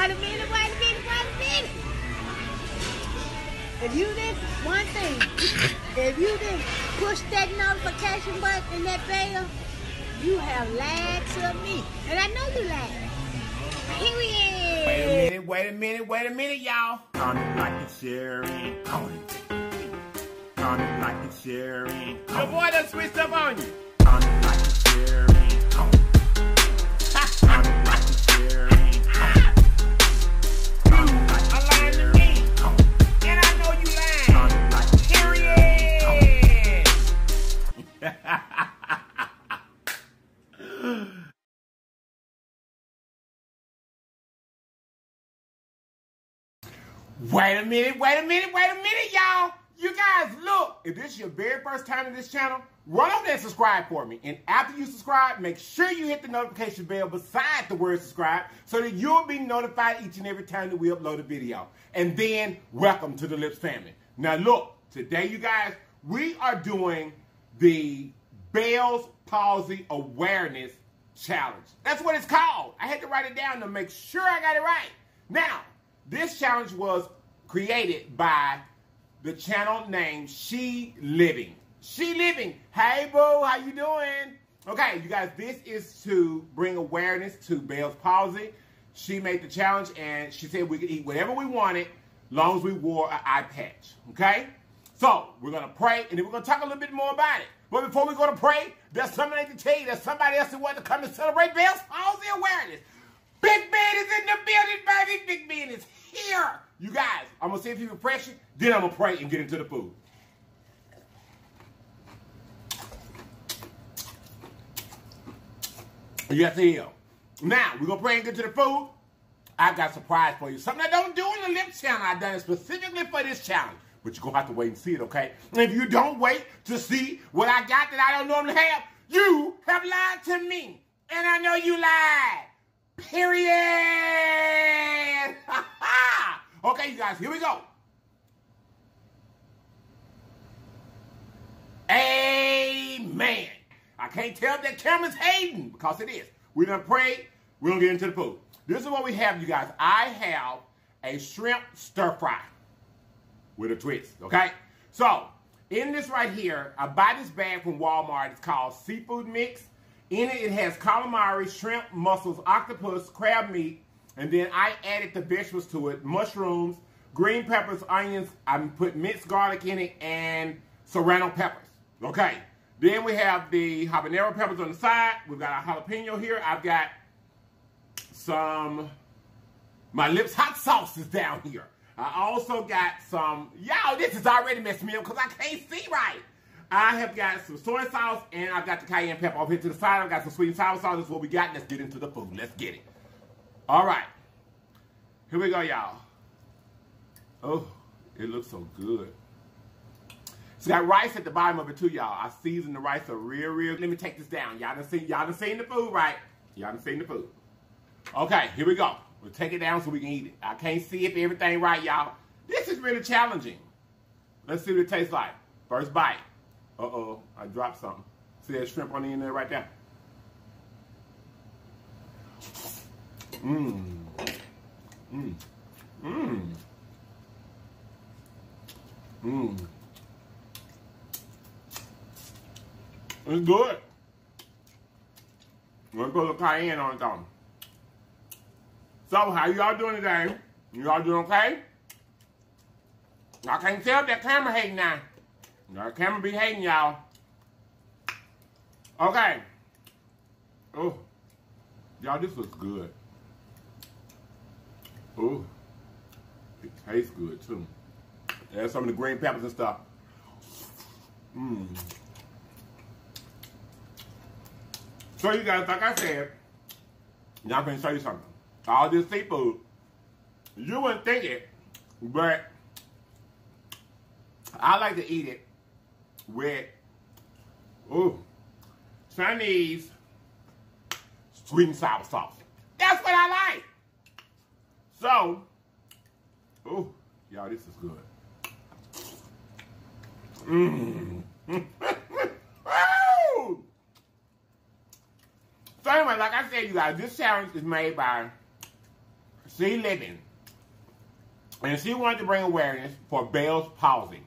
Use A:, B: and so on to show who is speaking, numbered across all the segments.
A: Wait a minute, wait a minute, wait a minute. If you didn't, one thing, if you didn't push that notification button and that bell, you have lied to me. And I know you lied. Period.
B: Wait a minute, wait a minute, wait a minute, y'all. Comment, like, and share, and comment. Comment, like, and share, and comment. Your boy done switched up on you. Comment, like, and share, and comment. Comment, like, and share, Wait a minute, wait a minute, wait a minute, y'all. You guys, look, if this is your very first time to this channel, run over there and subscribe for me. And after you subscribe, make sure you hit the notification bell beside the word subscribe so that you'll be notified each and every time that we upload a video. And then, welcome to the LLIPS family. Now, look, today, you guys, we are doing the Bell's Palsy Awareness Challenge. That's what it's called. I had to write it down to make sure I got it right. Now, this challenge was created by the channel named She Living. She Living. Hey, boo, how you doing? Okay, you guys, this is to bring awareness to Bell's palsy. She made the challenge, and she said we could eat whatever we wanted, long as we wore an eye patch. Okay? So we're gonna pray, and then we're gonna talk a little bit more about it. But before we go to pray, there's something I need to tell you. There's somebody else that wanted to come and celebrate Bell's palsy awareness. Big Ben is in the building, baby. Big Ben is here. You guys, I'm gonna see if you impression, then I'm gonna pray and get into the food. Yes, he is. Now, we're gonna pray and get to the food. I've got a surprise for you. Something I don't do in the lip channel. I've done it specifically for this challenge. But you're gonna have to wait and see it, okay? And if you don't wait to see what I got that I don't normally have, you have lied to me. And I know you lied. Period. okay, you guys, here we go. Amen. I can't tell if that camera's hating because it is. We're gonna pray. We're gonna get into the food. This is what we have, you guys. I have a shrimp stir fry with a twist. Okay. So in this right here, I buy this bag from Walmart. It's called Seafood Mix. In it, it has calamari, shrimp, mussels, octopus, crab meat, and then I added the vegetables to it: mushrooms, green peppers, onions. I put minced garlic in it and serrano peppers. Okay. Then we have the habanero peppers on the side. We've got our jalapeno here. I've got some my LLIPS hot sauce is down here. I also got some, y'all, this is already messing me up because I can't see right. I have got some soy sauce and I've got the cayenne pepper over here to the side. I've got some sweet and sour sauce. This is what we got. Let's get into the food. Let's get it. All right. Here we go, y'all. Oh, it looks so good. It's got rice at the bottom of it too, y'all. I seasoned the rice so real, real. Let me take this down. Y'all done seen, y'all done seen the food, right? Y'all done seen the food. Okay, here we go. We'll take it down so we can eat it. I can't see if everything right, y'all. This is really challenging. Let's see what it tastes like. First bite. Uh-oh, I dropped something. See that shrimp on the end there right there? Mmm. Mmm. Mmm. Mmm. It's good. Gonna put a cayenne on it though. So, how y'all doing today? Y'all doing okay? I can't tell if that camera hating now. That camera be hating y'all. Okay. Oh. Y'all, this looks good. Oh. It tastes good too. There's some of the green peppers and stuff. Mmm. So you guys, like I said, I'm gonna show you something. All this seafood, you wouldn't think it, but I like to eat it with, ooh, Chinese sweet and sour sauce. That's what I like. So, ooh, y'all, this is good. Mmm. So anyway, like I said, you guys, this challenge is made by She Living. And she wanted to bring awareness for Bell's palsy.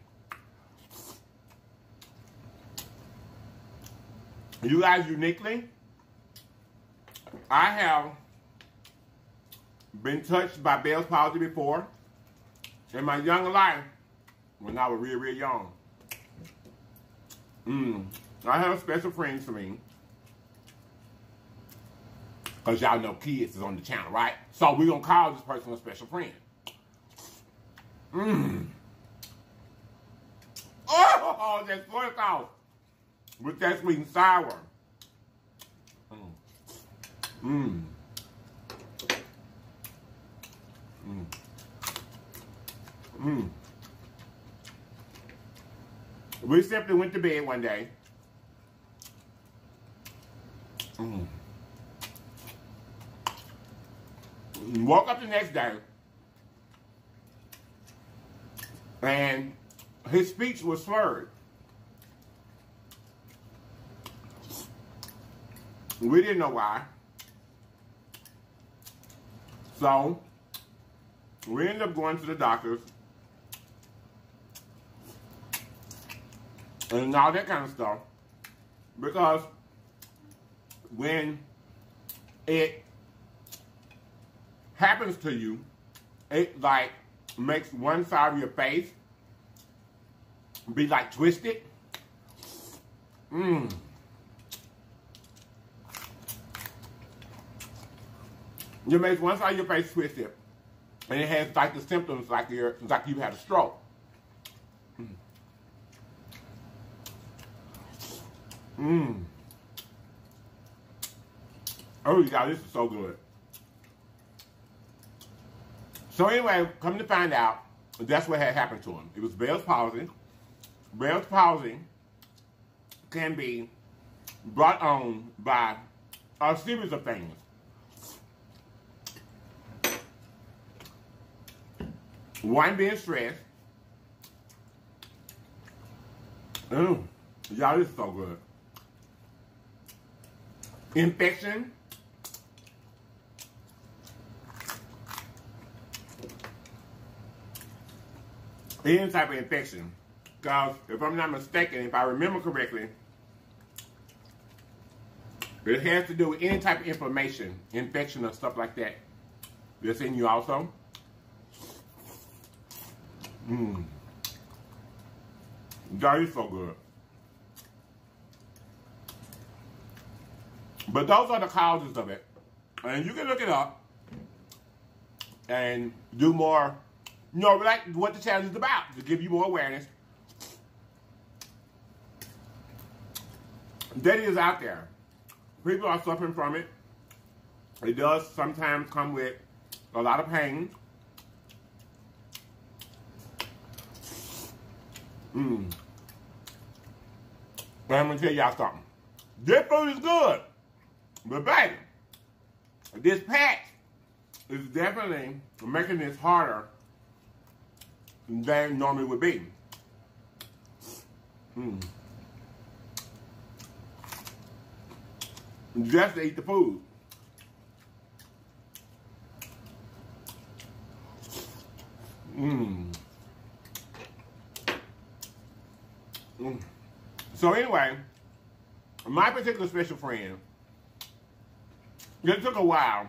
B: You guys uniquely, I have been touched by Bell's palsy before in my young life when I was real, real young. Mm, I have a special friends for me. Because y'all know kids is on the channel, right? So we're going to call this person a special friend. Mmm. Oh, that soy sauce with that sweet and sour. Mmm. Mmm. Mmm. Mmm. We simply went to bed one day. Mm. Woke up the next day. And his speech was slurred. We didn't know why. So, we ended up going to the doctors and all that kind of stuff. Because when it happens to you, it like makes one side of your face be like twisted. Mmm. It makes one side of your face twisted. And it has like the symptoms like you're like you had a stroke. Mmm. Oh, yeah, this is so good. So anyway, come to find out, that's what had happened to him. It was Bell's palsy. Bell's palsy can be brought on by a series of things. One being stress. Mmm, y'all, this is so good infection, any type of infection. Because if I'm not mistaken, if I remember correctly, it has to do with any type of inflammation, infection or stuff like that. That's in you also. Mmm. That is so good. But those are the causes of it. And you can look it up and do more, know, like what the challenge is about, to give you more awareness. That is out there. People are suffering from it. It does sometimes come with a lot of pain. Mmm. But I'm gonna tell y'all something. This food is good. But baby, this patch is definitely making this harder than normally would be. Hmm. Just to eat the food. Mmm. Mm. So anyway, my particular special friend it took a while,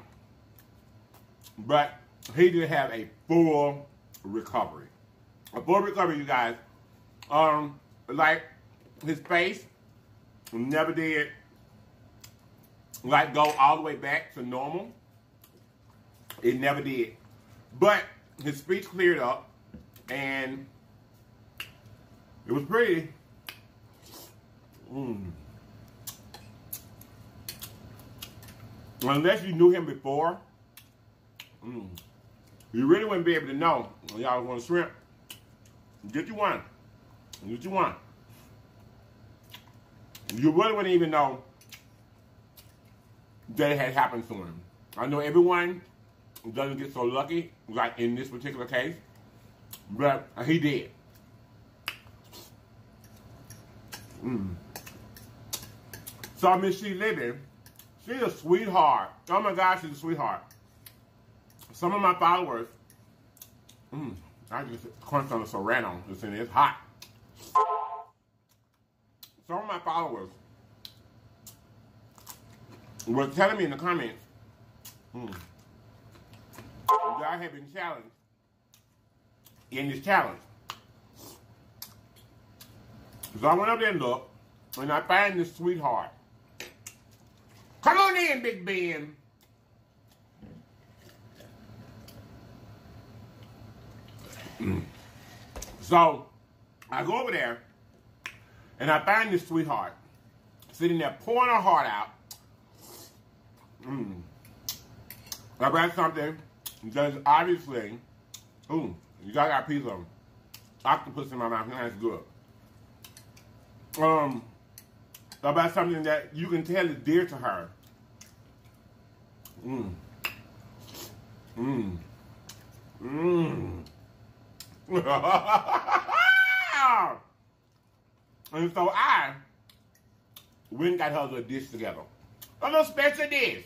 B: but he did have a full recovery. A full recovery, you guys. Um, like his face never did like go all the way back to normal. It never did. But his speech cleared up and it was pretty. Mm. unless you knew him before, mm, you really wouldn't be able to know. Y'all want shrimp? Get you one. Get you one. You really wouldn't even know that had happened to him. I know everyone doesn't get so lucky, like in this particular case, but he did. Mm. So I Miss She Living She's a sweetheart. Oh my gosh, she's a sweetheart. some of my followers, mm, I just crunched on the serrano. It's in it's hot. Some of my followers were telling me in the comments mm, that I have been challenged in this challenge. So I went up there and looked, and I find this sweetheart. Come on in, Big Ben. Mm. So I go over there and I find this sweetheart sitting there pouring her heart out. Mm. I got something that's obviously, ooh, you got a piece of octopus in my mouth, and that's good. Um, about something that you can tell is dear to her. Mmm. Mmm. Mmm. and so I went got her a dish together. A little special dish.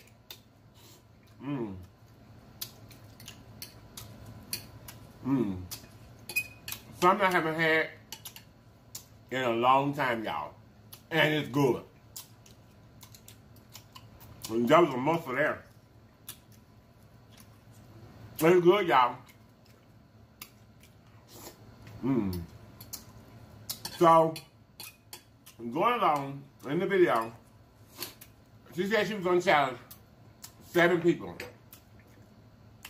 B: Mmm. Mmm. Something I haven't had in a long time, y'all. And it's good. And that was a mussel there. It's good, y'all. Mmm. So, going along in the video, she said she was going to challenge seven people.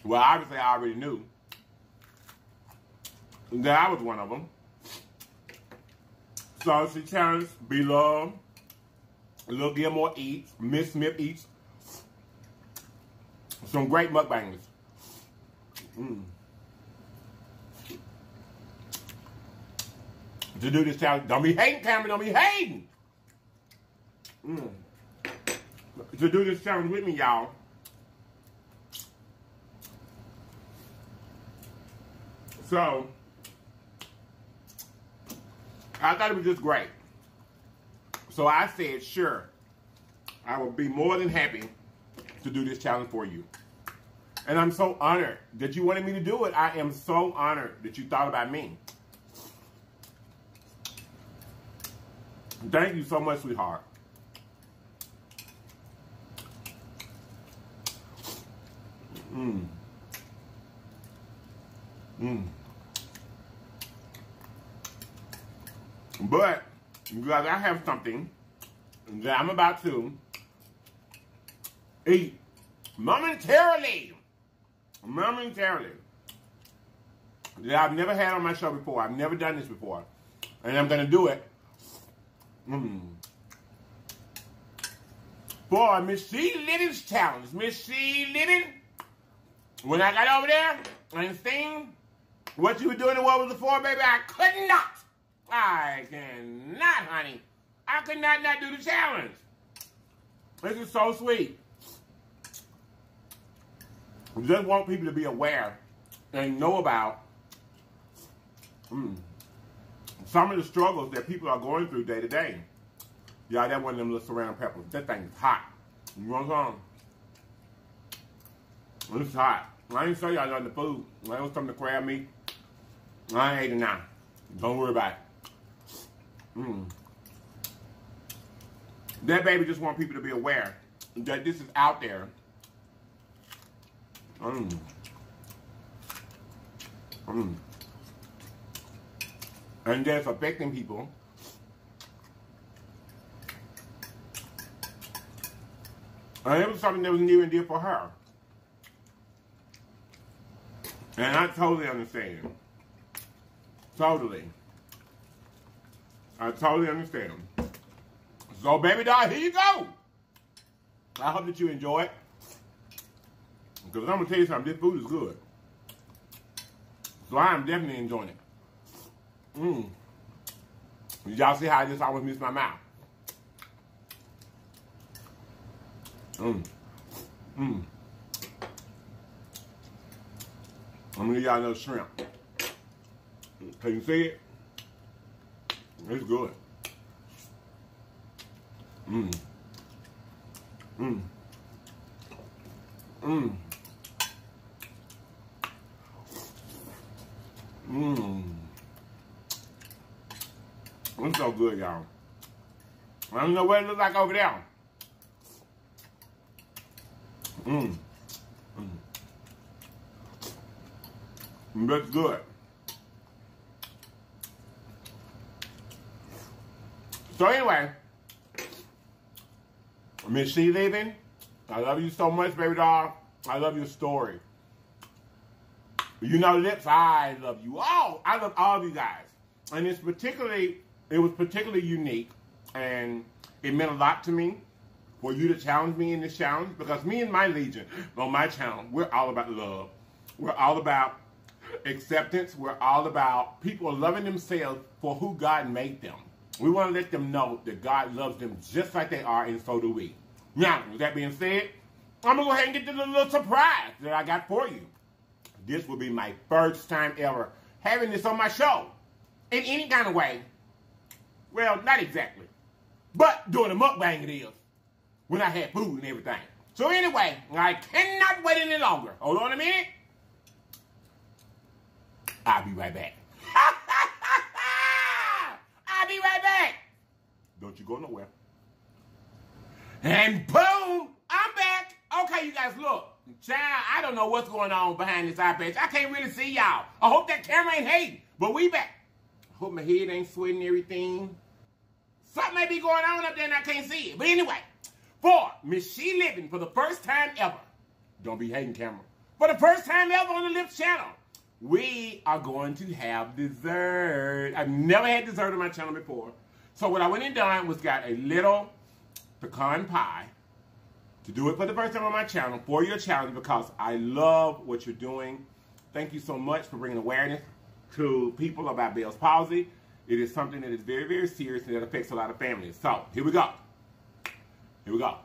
B: Well, obviously, I already knew that I was one of them. So she challenged Be Love, Lil Gilmore Eats, Miss Smith Eats. Some great mukbangers. Mm. To do this challenge, don't be hating, Cameron, don't be hating. Mm. To do this challenge with me, y'all. So, I thought it was just great. So I said, sure, I will be more than happy to do this challenge for you. And I'm so honored that you wanted me to do it. I am so honored that you thought about me. Thank you so much, sweetheart. Mmm. Mmm. But, guys, I have something that I'm about to eat momentarily. Momentarily. That I've never had on my show before. I've never done this before. And I'm going to do it. Mm. For Miss She Living's challenge. Miss C. Litten, when I got over there and seen what you were doing and what was it for, baby, I could not I cannot, honey. I could not not do the challenge. This is so sweet. We just want people to be aware and know about mm, some of the struggles that people are going through day to day. Yeah, that one of them little serrano peppers. That thing is hot. You want some? It's hot. I ain't show y'all the food. I was something to crab meat. I ain't ate it now. Don't worry about it. Mm. That baby just want people to be aware that this is out there. Mm. Mm. And that's affecting people. And it was something that was near and dear for her. And I totally understand. Totally. I totally understand. So, baby doll, here you go. I hope that you enjoy it. Because I'm going to tell you something, this food is good. So I am definitely enjoying it. Mmm. Y'all see how I just almost missed my mouth? Mmm. Mmm. I'm gonna give y'all another shrimp. Can you see it? It's good. Mmm. Mmm. Mmm. Mmm. It's so good, y'all. I don't know what it looks like over there. Mmm. Mm. Looks good. So anyway, Miss She Living, I love you so much, baby doll. I love your story. You know, lips, I love you all. I love all of you guys. And it's particularly, it was particularly unique. And it meant a lot to me for you to challenge me in this challenge because me and my legion on my channel, we're all about love. We're all about acceptance. We're all about people loving themselves for who God made them. We want to let them know that God loves them just like they are, and so do we. Now, with that being said, I'm going to go ahead and get to the little surprise that I got for you. This will be my first time ever having this on my show. In any kind of way. Well, not exactly. But doing a mukbang it is. When I had food and everything. So anyway, I cannot wait any longer. Hold on a minute. I'll be right back. I'll be right back. Don't you go nowhere. And boom, I'm back. Okay, you guys, look. Child, I don't know what's going on behind this eye patch. I can't really see y'all. I hope that camera ain't hating, but we back. Hope my head ain't sweating everything. Something may be going on up there and I can't see it. But anyway, for Miss She Living for the first time ever, don't be hating camera, for the first time ever on the LLIPS channel, we are going to have dessert. I've never had dessert on my channel before. So what I went and done was got a little pecan pie to do it for the first time on my channel for your challenge because I love what you're doing. Thank you so much for bringing awareness to people about Bell's palsy. It is something that is very, very serious and that affects a lot of families. So, here we go. Here we go.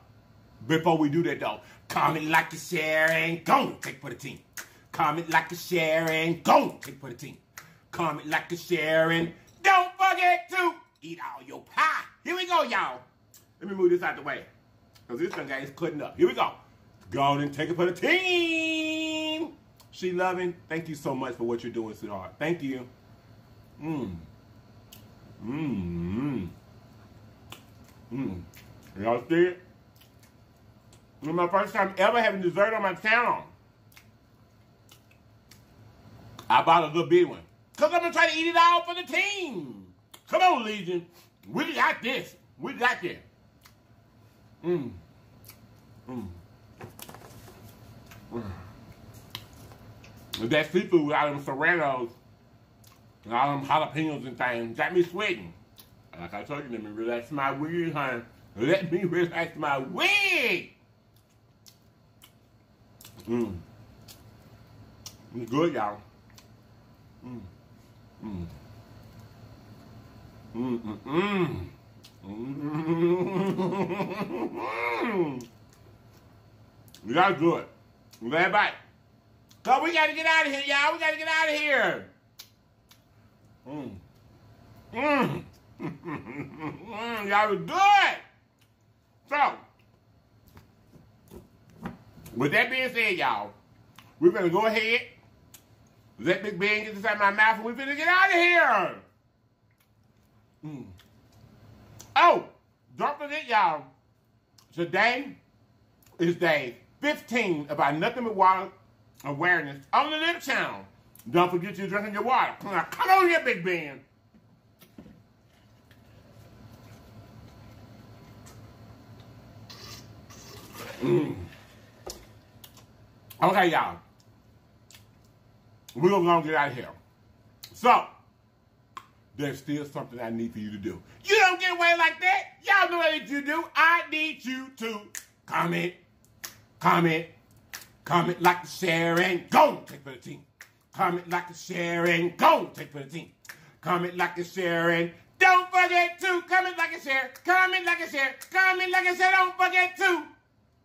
B: Before we do that, though, comment, like, and share, and go take for the team. Comment, like, and share, and go take for the team. Comment, like, and share, and don't forget to eat all your pie. Here we go, y'all. Let me move this out the way. Because this one guy is cutting up. Here we go. Go and take it for the team. She Living. Thank you so much for what you're doing, sweetheart. Thank you. Mmm. Mmm. Mmm. Y'all see it? Is my first time ever having dessert on my channel. I bought a good big one. Because I'm going to try to eat it all for the team. Come on, Legion. We got this. We got this. Mmm. Mmm. Mm. mm. mm. That seafood out of them serranos and all them jalapenos and things got me sweating. Like I told you, let me relax my wig, honey. Let me relax my wig. Mmm. It's good, y'all. Mmm. Mmm. Mmm, mmm, mmm. Mmm. That's good. Glad back. Cause we gotta get out of here, y'all. We gotta get out of here. Mmm. Mmm. mm, y'all was good. So, with that being said, y'all, we're gonna go ahead. Let Big Ben get this out of my mouth and we're gonna get out of here. Mm. Oh, don't forget, y'all, today is day 15 about nothing but water awareness on the Lip channel. Don't forget you're drinking your water. Come on, come on here, Big Ben. Mm. Okay, y'all. We're going to get out of here. So, there's still something I need for you to do. You don't get away like that. Y'all know what you do. I need you to comment, comment, comment, like, share, and go take for the team. Comment, like, share, and go take for the team. Comment, like, share, and don't forget to comment, like, and share. Comment, like, and share. Comment, like, and share. Don't forget to.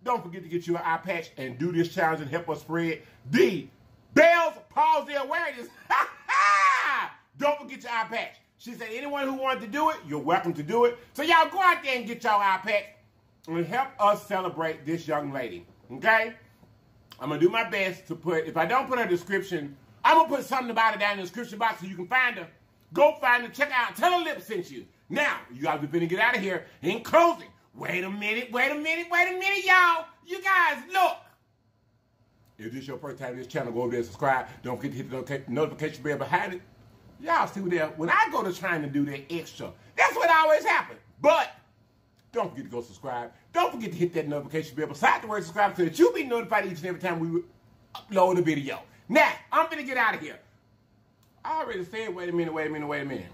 B: Don't forget to get you an eye patch and do this challenge and help us spread the Bell's palsy awareness. Don't forget your eye patch. She said anyone who wanted to do it, you're welcome to do it. So y'all go out there and get y'all eye patch and help us celebrate this young lady. Okay? I'm to do my best to put, if I don't put her description, I'm to put something about her down in the description box so you can find her. Go find her, check out, tell her Lip sent you. Now, you guys, we're finna get out of here. In closing, wait a minute, wait a minute, wait a minute, y'all. You guys, look. If this is your first time to this channel, go over there and subscribe. Don't forget to hit the notification bell behind it. Y'all see what there. When I go to trying to do that extra, that's what always happens. But don't forget to go subscribe. Don't forget to hit that notification bell beside the word subscribe so that you'll be notified each and every time we upload a video. Now, I'm gonna get out of here. I already said, wait a minute, wait a minute, wait a minute.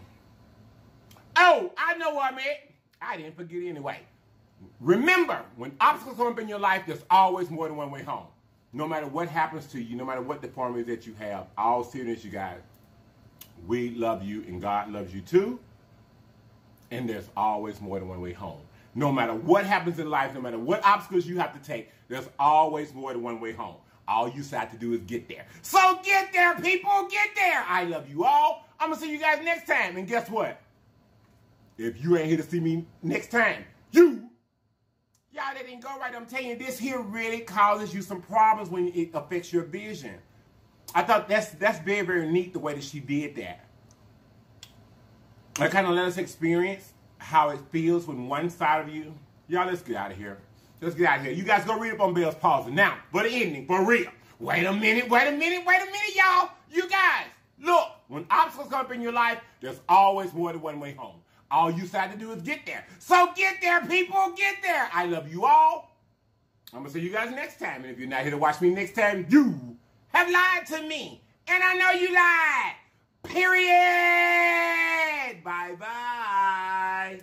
B: Oh, I know what I meant. I didn't forget anyway. Remember, when obstacles come up in your life, there's always more than one way home. No matter what happens to you, no matter what deformities that you have, all serious, you guys, we love you and God loves you too. And there's always more than one way home. No matter what happens in life, no matter what obstacles you have to take, there's always more than one way home. All you have to do is get there. So get there, people. Get there. I love you all. I'm going to see you guys next time. And guess what? If you ain't here to see me next time, you, y'all that didn't go right, I'm telling you, this here really causes you some problems when it affects your vision. I thought that's that's very, very neat the way that she did that. I kind of let us experience how it feels when one side of you, y'all, let's get out of here. Let's get out of here. You guys go read up on Bell's Palsy. Now, for the ending, for real. Wait a minute, wait a minute, wait a minute, y'all. You guys, look, when obstacles come up in your life, there's always more than one way home. All you have to do is get there. So get there, people, get there. I love you all. I'm going to see you guys next time. And if you're not here to watch me next time, you have lied to me. And I know you lied. Period. Bye bye.